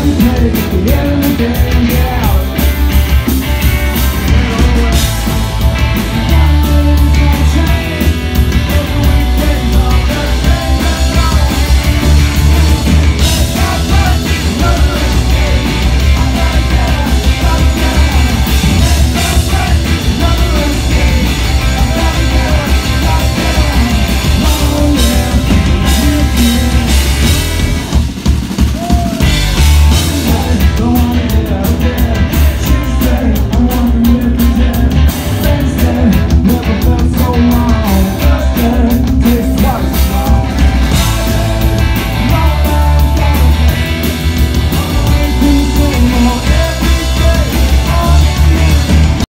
Amén.